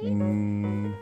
嗯。